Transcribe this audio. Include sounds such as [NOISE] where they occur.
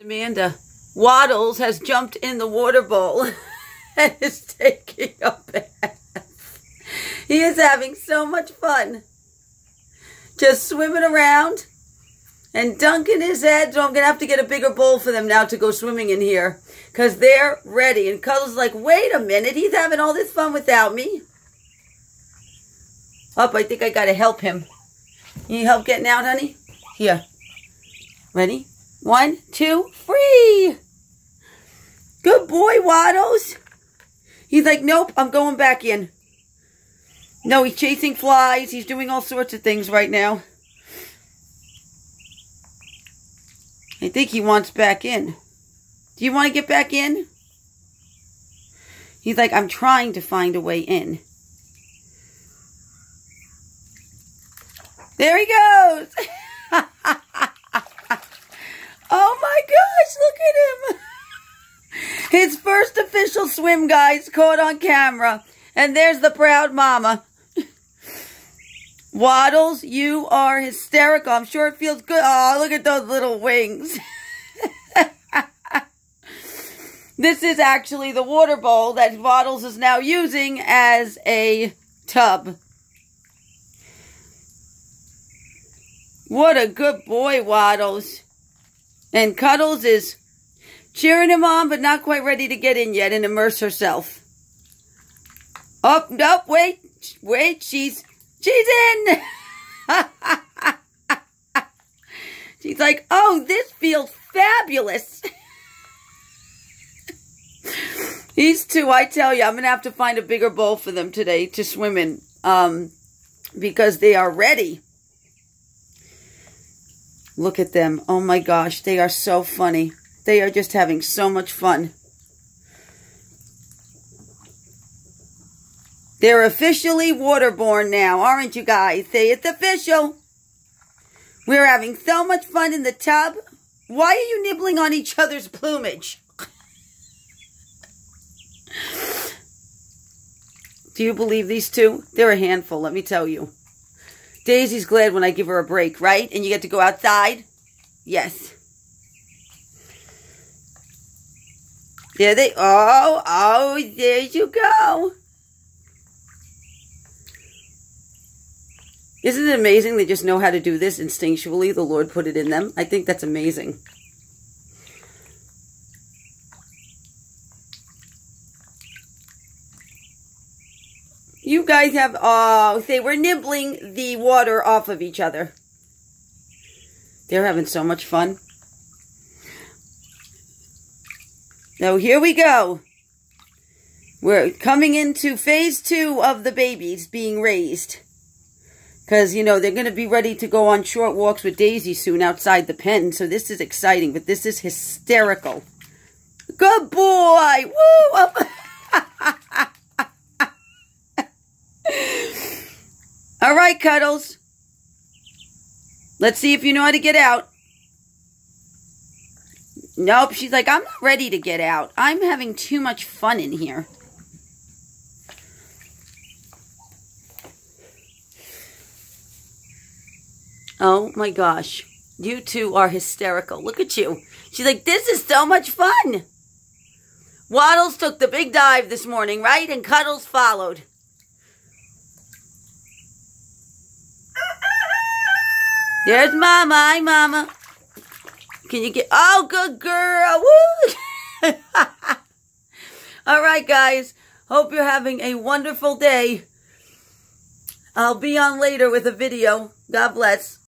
Amanda, Waddles has jumped in the water bowl [LAUGHS] and is taking a bath. He is having so much fun. Just swimming around and dunking his head. So I'm going to have to get a bigger bowl for them now to go swimming in here because they're ready. And Cuddle's like, wait a minute. He's having all this fun without me. Up, I think I got to help him. You help getting out, honey? Here. Ready? One, two, three. Good boy, Waddles. He's like, nope, I'm going back in. No, he's chasing flies. He's doing all sorts of things right now. I think he wants back in. Do you want to get back in? He's like, I'm trying to find a way in. There he goes. [LAUGHS] Oh my gosh, look at him. His first official swim, guys, caught on camera. And there's the proud mama. [LAUGHS] Waddles, you are hysterical. I'm sure it feels good. Oh, look at those little wings. [LAUGHS] this is actually the water bowl that Waddles is now using as a tub. What a good boy, Waddles. And Cuddles is cheering him on, but not quite ready to get in yet and immerse herself. Oh, nope, wait, wait, she's, she's in! [LAUGHS] she's like, oh, this feels fabulous. [LAUGHS] These two, I tell you, I'm going to have to find a bigger bowl for them today to swim in, um, because they are ready. Look at them. Oh my gosh, they are so funny. They are just having so much fun. They're officially waterborne now, aren't you guys? Say it's official. We're having so much fun in the tub. Why are you nibbling on each other's plumage? Do you believe these two? They're a handful, let me tell you. Daisy's glad when I give her a break, right? And you get to go outside? Yes. There they, oh, oh, there you go. Isn't it amazing they just know how to do this instinctually? The Lord put it in them. I think that's amazing. You guys have, oh, they were nibbling the water off of each other. They're having so much fun. So here we go. We're coming into phase two of the babies being raised. Because, you know, they're going to be ready to go on short walks with Daisy soon outside the pen. So this is exciting, but this is hysterical. Good boy! Woo! [LAUGHS] All right, Cuddles. Let's see if you know how to get out. Nope, she's like, I'm not ready to get out. I'm having too much fun in here. Oh my gosh. You two are hysterical. Look at you. She's like, this is so much fun. Waddles took the big dive this morning, right? And Cuddles followed. There's Mama. Hi, Mama. Can you get... Oh, good girl. Woo! [LAUGHS] All right, guys. Hope you're having a wonderful day. I'll be on later with a video. God bless.